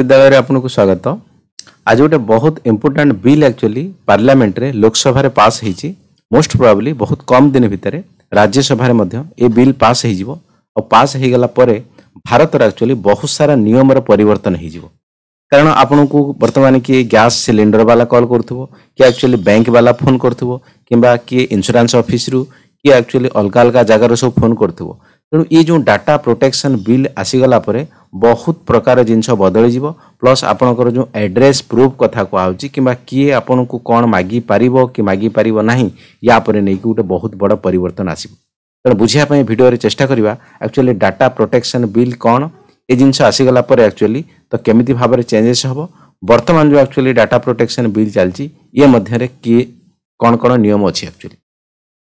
विद्यालय आपको स्वागत तो। आज गोटे बहुत इम्पोर्टाट बिल एक्चुअली पार्लियामेंट रे लोकसभा रे पास हो मोस्ट प्रोबेबली बहुत कम दिन भितर राज्यसभा रे मध्य ए बिल पास हो पास परे भारत एक्चुअली बहुत सारा नियम पर कारण आपन को वर्तमान किए गैस सिलिंडर वाला कॉल कर कि एक्चुअली बैंक बाला फोन करथबो किंबा किए इंश्योरेंस ऑफिस रु कि एक्चुअली अलग अलग जगार सब फोन करथबो ये जो डाटा प्रोटेक्शन बिल आसीगला बहुत प्रकार जिन बदली प्लस आपणकर जो एड्रेस प्रूफ कथा कथ कहु कि किए आपन को कौन मागी पारी कि मागी पारी ना यापर नहीं गोटे बहुत बड़ परिवर्तन आसब तेना बुझापी भिडियो चेषा करवा एक्चुअली डाटा प्रोटेक्शन बिल कौन ये जिन आसीगला एक्चुअली तो कमि भाव में चेंजेस हम बर्तमान जो एक्चुअली डाटा प्रोटेक्शन बिल चलती ये मध्य किए कौन कौन नियम अच्छी एक्चुअली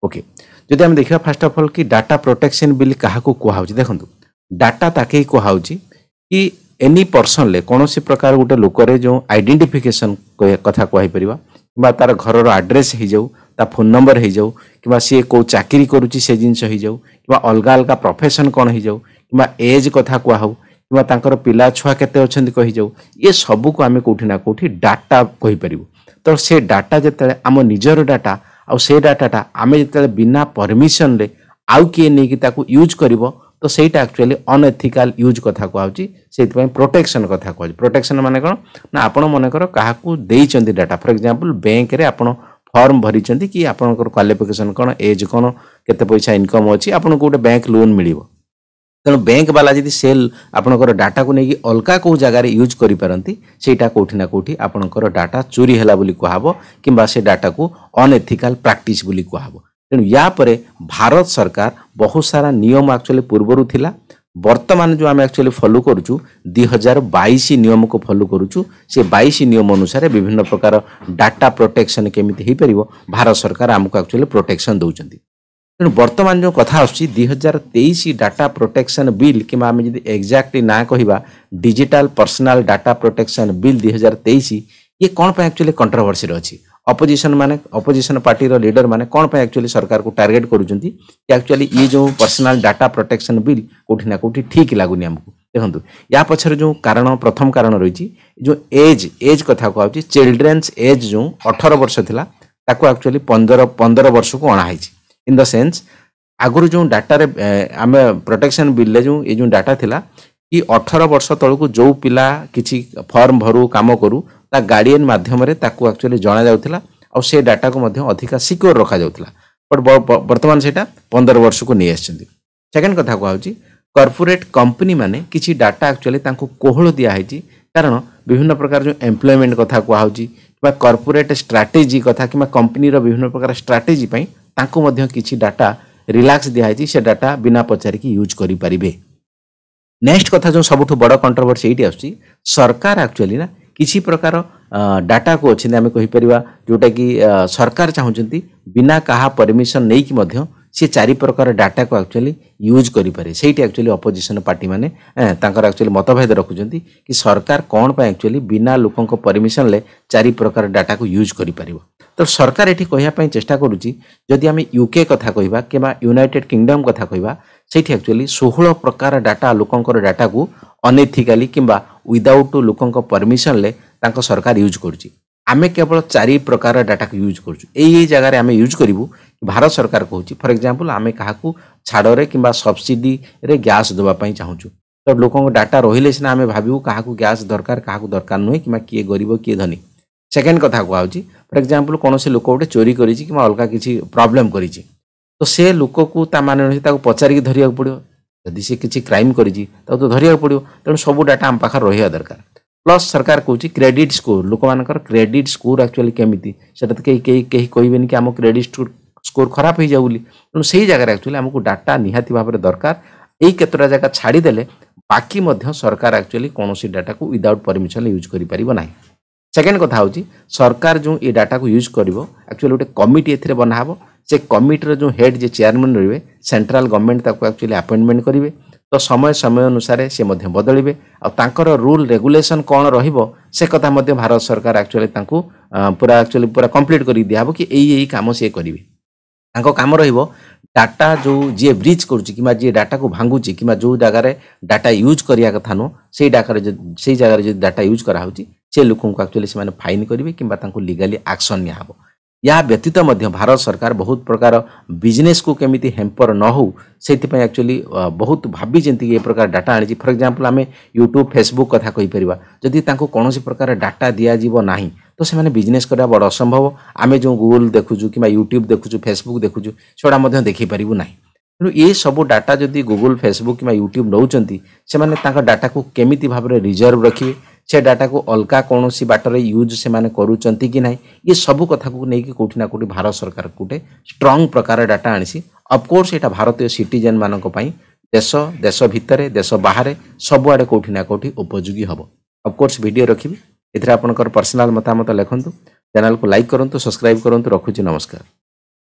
ओके जदि देखा फास्ट अफ अल कि डाटा प्रोटेक्शन बिल क्या कहु देखो डाटा ताके कहु କି ଏନି ପର୍ସନରେ କୌଣସି ପ୍ରକାର ଗୋଟେ ଲୋକରେ ଯେଉଁ ଆଇଡେଣ୍ଟିଫିକେସନ୍ କଥା କହିପାରିବା କିମ୍ବା ତାର ଘରର ଆଡ୍ରେସ୍ ହେଇଯାଉ ତା ଫୋନ୍ ନମ୍ବର ହେଇଯାଉ କିମ୍ବା ସିଏ କେଉଁ ଚାକିରି କରୁଛି ସେ ଜିନିଷ ହେଇଯାଉ କିମ୍ବା ଅଲଗା ଅଲଗା ପ୍ରଫେସନ୍ କ'ଣ ହେଇଯାଉ କିମ୍ବା ଏଜ୍ କଥା କୁହା କୁହାହେଉ କିମ୍ବା ତାଙ୍କର ପିଲା ଛୁଆ କେତେ ଅଛନ୍ତି କହିଯାଉ ଏ ସବୁକୁ ଆମେ କେଉଁଠି ନା କେଉଁଠି ଡାଟା କହିପାରିବୁ ତ ସେ ଡାଟା ଯେତେବେଳେ ଆମ ନିଜର ଡାଟା ଆଉ ସେ ଡାଟାଟା ଆମେ ଯେତେବେଳେ ବିନା ପରମିସନ୍ରେ ଆଉ କିଏ ନେଇକି ତାକୁ ୟୁଜ୍ କରିବ তো ସେଇଟା ଆକ୍ଚୁଆଲି ଅନଏଥିକାଲ ୟୁଜ୍ କଥା କୁହାହେଉଛି ସେଇଥିପାଇଁ ପ୍ରୋଟେକ୍ସନ୍ କଥା କୁହାହେଉଛି ପ୍ରୋଟେକ୍ସନ୍ ମାନେ କ'ଣ ନା ଆପଣ ମନେକର କାହାକୁ ଦେଇଛନ୍ତି ଡାଟା ଫର ଏକ୍ଜାମ୍ପଲ୍ ବ୍ୟାଙ୍କରେ ଆପଣ ଫର୍ମ ଭରିଛନ୍ତି କି ଆପଣଙ୍କର କ୍ୱାଲିଫିକେସନ୍ କ'ଣ ଏଜ୍ କ'ଣ କେତେ ପଇସା ଇନକମ୍ ଅଛି ଆପଣଙ୍କୁ ଗୋଟେ ବ୍ୟାଙ୍କ ଲୋନ୍ ମିଳିବ ତେଣୁ ବ୍ୟାଙ୍କ ବାଲା ଯଦି ସେଲ୍ ଆପଣଙ୍କର ଡାଟାକୁ ନେଇକି ଅଲଗା କେଉଁ ଜାଗାରେ ୟୁଜ୍ କରିପାରନ୍ତି ସେଇଟା କେଉଁଠି ନା କେଉଁଠି ଆପଣଙ୍କର ଡାଟା ଚୋରି ହେଲା ବୋଲି କୁହାହେବ କିମ୍ବା ସେ ଡାଟାକୁ ଅନଏଥିକାଲ ପ୍ରାକ୍ଟିସ୍ ବୋଲି କୁହାହେବ ତେଣୁ ୟା ପରେ ଭାରତ ସରକାର ବହୁତ ସାରା ନିୟମ ଆକ୍ଚୁଆଲି ପୂର୍ବରୁ ଥିଲା ବର୍ତ୍ତମାନ ଯେଉଁ ଆମେ ଆକ୍ଚୁଆଲି ଫଲୋ କରୁଛୁ ଦୁଇ ହଜାର ବାଇଶ ନିୟମକୁ ଫଲୋ କରୁଛୁ ସେ ବାଇଶ ନିୟମ ଅନୁସାରେ ବିଭିନ୍ନ ପ୍ରକାର ଡାଟା ପ୍ରୋଟେକ୍ସନ୍ କେମିତି ହେଇପାରିବ ଭାରତ ସରକାର ଆମକୁ ଆକ୍ଚୁଆଲି ପ୍ରୋଟେକ୍ସନ୍ ଦେଉଛନ୍ତି ତେଣୁ ବର୍ତ୍ତମାନ ଯେଉଁ କଥା ଆସୁଛି ଦୁଇ ହଜାର ତେଇଶ ଡାଟା ପ୍ରୋଟେକ୍ସନ୍ ବିଲ୍ କିମ୍ବା ଆମେ ଯଦି ଏକ୍ଜାକ୍ଟଲି ନାଁ କହିବା digital personal data protection bill ଦୁଇ ହଜାର ତେଇଶ ଇଏ କ'ଣ ପାଇଁ ଆକ୍ଚୁଆଲି କଣ୍ଟ୍ରୋଭର୍ସିରେ ଅଛି अपोजिशन मैंने अपोजिशन पार्टी लिडर मैंने कौन एक्चुअली सरकार को टारगेट कर एक्चुअली ये जो पर्सनाल डाटा प्रोटेक्शन बिल कौटी ना कौटी ठीक लगुनि आमको देखु या पक्षर जो कारण प्रथम कारण रही जो एज एज कथा कह चिल्ड्रेन्स एज जो अठर वर्ष था एक्चुअली पंदर पंदर वर्ष को अणाही इन द सेन्स आगुरी जो डाटारे आम प्रोटेक्शन बिल जो ये जो डाटा था कि अठर वर्ष तौक जो पिला किसी फर्म भरू कम करू ତା ଗାର୍ଡ଼ିଆନ୍ ମାଧ୍ୟମରେ ତାକୁ ଆକ୍ଚୁଆଲି ଜଣାଯାଉଥିଲା ଆଉ ସେ ଡାଟାକୁ ମଧ୍ୟ ଅଧିକା ସିକ୍ୟୋର ରଖାଯାଉଥିଲା ବଟ୍ ବର୍ତ୍ତମାନ ସେଇଟା ପନ୍ଦର ବର୍ଷକୁ ନେଇ ଆସିଛନ୍ତି ସେକେଣ୍ଡ କଥା କୁହାହେଉଛି କର୍ପୋରେଟ୍ କମ୍ପାନୀମାନେ କିଛି ଡାଟା ଆକ୍ଚୁଆଲି ତାଙ୍କୁ କୋହଳ ଦିଆହେଇଛି କାରଣ ବିଭିନ୍ନ ପ୍ରକାର ଯେଉଁ ଏମ୍ପ୍ଲୟମେଣ୍ଟ କଥା କୁହାହେଉଛି କିମ୍ବା କର୍ପୋରେଟ୍ ଷ୍ଟ୍ରାଟେଜି କଥା କିମ୍ବା କମ୍ପାନୀର ବିଭିନ୍ନ ପ୍ରକାର ଷ୍ଟ୍ରାଟେଜି ପାଇଁ ତାଙ୍କୁ ମଧ୍ୟ କିଛି ଡାଟା ରିଲାକ୍ସ ଦିଆହେଇଛି ସେ ଡାଟା ବିନା ପଚାରିକି ୟୁଜ୍ କରିପାରିବେ ନେକ୍ସଟ କଥା ଯେଉଁ ସବୁଠୁ ବଡ଼ କଣ୍ଟ୍ରୋଭର୍ସି ଏଇଠି ଆସୁଛି ସରକାର ଆକ୍ଚୁଆଲି ନା କିଛି ପ୍ରକାର ଡାଟାକୁ ଅଛନ୍ତି ଆମେ କହିପାରିବା ଯେଉଁଟାକି ସରକାର ଚାହୁଁଛନ୍ତି ବିନା କାହା ପରମିସନ୍ ନେଇକି ମଧ୍ୟ ସେ ଚାରି ପ୍ରକାର ଡାଟାକୁ ଆକ୍ଚୁଆଲି ୟୁଜ୍ କରିପାରେ ସେଇଠି ଆକ୍ଚୁଆଲି ଅପୋଜିସନ୍ ପାର୍ଟିମାନେ ତାଙ୍କର ଆକ୍ଚୁଆଲି ମତଭେଦ ରଖୁଛନ୍ତି କି ସରକାର କ'ଣ ପାଇଁ ଆକ୍ଚୁଆଲି ବିନା ଲୋକଙ୍କ ପରମିସନ୍ରେ ଚାରି ପ୍ରକାର ଡାଟାକୁ ୟୁଜ୍ କରିପାରିବ ତ ସରକାର ଏଠି କହିବା ପାଇଁ ଚେଷ୍ଟା କରୁଛି ଯଦି ଆମେ ୟୁକେ କଥା କହିବା କିମ୍ବା ୟୁନାଇଟେଡ୍ କିଙ୍ଗଡ଼ମ୍ କଥା କହିବା ସେଇଠି ଆକ୍ଚୁଆଲି ଷୋହଳ ପ୍ରକାର ଡାଟା ଲୋକଙ୍କର ଡାଟାକୁ ଅନଏଥିକାଲି କିମ୍ବା ୱିଦାଉଟ୍ ଲୋକଙ୍କ ପରମିସନ୍ରେ ତାଙ୍କ ସରକାର ୟୁଜ୍ କରୁଛି ଆମେ କେବଳ ଚାରି ପ୍ରକାର ଡାଟାକୁ ୟୁଜ୍ କରୁଛୁ ଏଇ ଏଇ ଜାଗାରେ ଆମେ ୟୁଜ୍ କରିବୁ ଭାରତ ସରକାର କହୁଛି ଫର ଏକ୍ଜାମ୍ପଲ୍ ଆମେ କାହାକୁ ଛାଡ଼ରେ କିମ୍ବା ସବସିଡ଼ିରେ ଗ୍ୟାସ୍ ଦେବା ପାଇଁ ଚାହୁଁଛୁ ତ ଲୋକଙ୍କ ଡାଟା ରହିଲେ ସିନା ଆମେ ଭାବିବୁ କାହାକୁ ଗ୍ୟାସ୍ ଦରକାର କାହାକୁ ଦରକାର ନୁହେଁ କିମ୍ବା କିଏ ଗରିବ କିଏ ଧନୀ ସେକେଣ୍ଡ କଥା କୁହାହେଉଛି ଫର ଏକ୍ଜାମ୍ପଲ୍ କୌଣସି ଲୋକ ଗୋଟେ ଚୋରି କରିଛି କିମ୍ବା ଅଲଗା କିଛି ପ୍ରୋବ୍ଲେମ୍ କରିଛି ତ ସେ ଲୋକକୁ ତା ମାନେ ତାକୁ ପଚାରିକି ଧରିବାକୁ ପଡ଼ିବ ଯଦି ସେ କିଛି କ୍ରାଇମ୍ କରିଛି ତାକୁ ତ ଧରିବାକୁ ପଡ଼ିବ ତେଣୁ ସବୁ ଡାଟା ଆମ ପାଖରେ ରହିବା ଦରକାର ପ୍ଲସ୍ ସରକାର କହୁଛି କ୍ରେଡ଼ିଟ୍ ସ୍କୋର ଲୋକମାନଙ୍କର କ୍ରେଡ଼ିଟ୍ ସ୍କୋର ଆକ୍ଚୁଆଲି କେମିତି ସେଟା ତ କେହି କେହି କେହି କହିବେନି କି ଆମ କ୍ରେଡ଼ିଟ୍ ସ୍କୋର ଖରାପ ହେଇଯାଉ ବୋଲି ତେଣୁ ସେଇ ଜାଗାରେ ଆକ୍ଚୁଆଲି ଆମକୁ ଡାଟା ନିହାତି ଭାବରେ ଦରକାର ଏଇ କେତେଟା ଜାଗା ଛାଡ଼ିଦେଲେ ବାକି ମଧ୍ୟ ସରକାର ଆକ୍ଚୁଆଲି କୌଣସି ଡାଟାକୁ ୱିଦାଉଟ୍ ପରମିସନ୍ ୟୁଜ୍ କରିପାରିବ ନାହିଁ সেকেন্ড কথা হচ্ছে সরকার যে এই ডাটাকে ইউজ করব একচুয়ালি গোটে কমিটি এতে বনা হব সে কমিটির যে হেড যে চেয়ারম্যান রয়েবে সেন্ট্রাল গভর্নমেন্ট তাকে একচুয়ালি আপয়েন্টমেন্ট করবে তো সময় সময় অনুসারে সে মধ্যে বদলিবে আর তাঁকর রুল রেগুলেসন কোণ রহব সে কথা মধ্যে ভারত সরকার একচুয়ালি তাঁকু পুরা একচুয়ালি পুরা কমপ্লিট করি দিয়া হব কি এই এই কাম সে করবে ତାଙ୍କ କାମ ରହିବ ଡାଟା ଯେଉଁ ଯିଏ ବ୍ରିଜ୍ କରୁଛି କିମ୍ବା ଯିଏ ଡାଟାକୁ ଭାଙ୍ଗୁଛି କିମ୍ବା ଯେଉଁ ଜାଗାରେ ଡାଟା ୟୁଜ୍ କରିବା କଥା ନୁହଁ ସେଇ ଡାକାରେ ସେଇ ଜାଗାରେ ଯଦି ଡାଟା ୟୁଜ୍ କରାହେଉଛି से लोक आकचुअली फाइन करेंगे कि लिगाली आक्सन निहब या व्यतीत भारत सरकार बहुत प्रकार बिजनेस को कमी हेम्पर न हो एक्चुअली बहुत भाभी जमी ये प्रकार डाटा आनी फर एक्जामपल आम यूट्यूब फेसबुक क्या कहींपर जदि कौन प्रकार डाटा ना तो से बिजनेस करा बड़ असंभव आम जो गुगुल देखु कि यूट्यूब देखु फेसबुक देखु से देखीपरू ना ये सब डाटा जदि गुगुल फेसबुक कि यूट्यूब नौ डाटा को कमी भाव में रिजर्व रखिए ডাটা কো অলকা কোনসি বাটারে ইউজ সে মানে করুচন্তি কি নাই ই সব কথা কো নেকি কোটিনা কোটি ভারত সরকার কোটে স্ট্রং प्रकारे ডাটা আনিসি অফকোর্স এটা ভারতীয় সিটিজেন মানক পই দেশ দেশ ভিতর দেশ বাহিরে সব আডে কোটিনা কোটি উপযোগী হব অফকোর্স ভিডিও রাখিম ইধরা আপনকর পার্সোনাল মতামত লেখন্ত চ্যানেল কো লাইক করন্ত সাবস্ক্রাইব করন্ত রাখুচি নমস্কার